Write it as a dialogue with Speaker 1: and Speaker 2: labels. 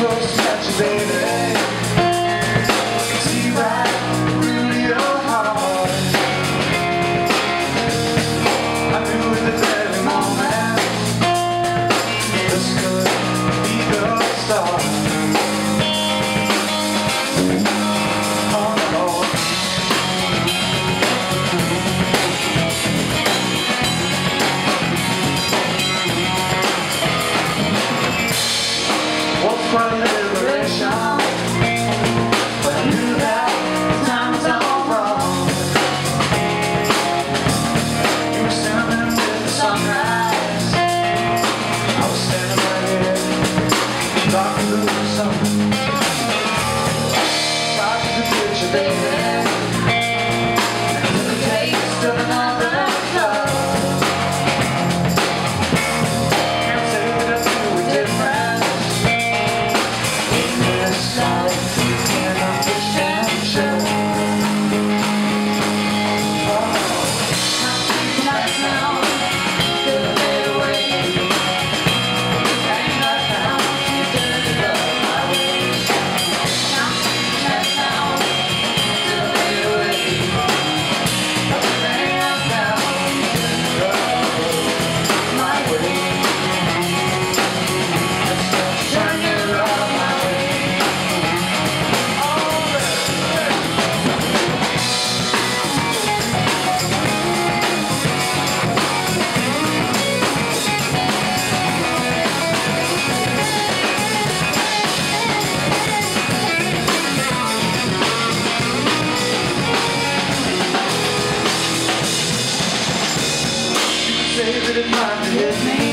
Speaker 1: close, got you, baby. Father, Son, God is the picture, baby. in might hit me.